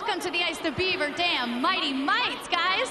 Welcome to the Ice the Beaver Dam Mighty Mites, guys!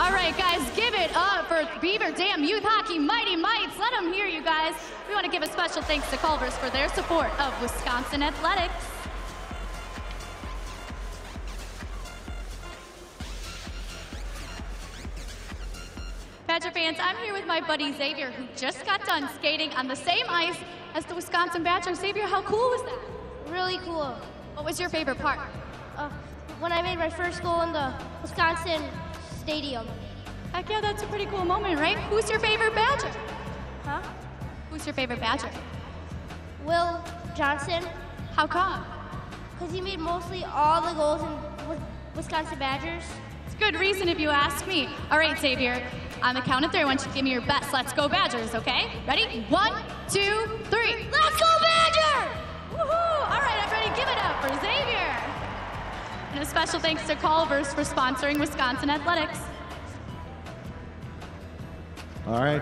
All right, guys, give it up for Beaver Dam Youth Hockey Mighty Mites. Let them hear you guys. We want to give a special thanks to Culver's for their support of Wisconsin Athletics. Badger fans, I'm here with my buddy Xavier, who just got done skating on the same ice as the Wisconsin Badger. Xavier, how cool was that? Really cool. What was your favorite part? Uh, when I made my first goal in the Wisconsin stadium. Heck yeah, that's a pretty cool moment, right? Who's your favorite Badger? Huh? Who's your favorite Badger? Will Johnson. How come? Because he made mostly all the goals in Wisconsin Badgers. It's a good reason if you ask me. All right, Xavier, on the count of three, I want you to give me your best Let's Go Badgers, okay? Ready? One, two, three. Let's go Badgers! And a special thanks to Culver's for sponsoring Wisconsin Athletics. All right.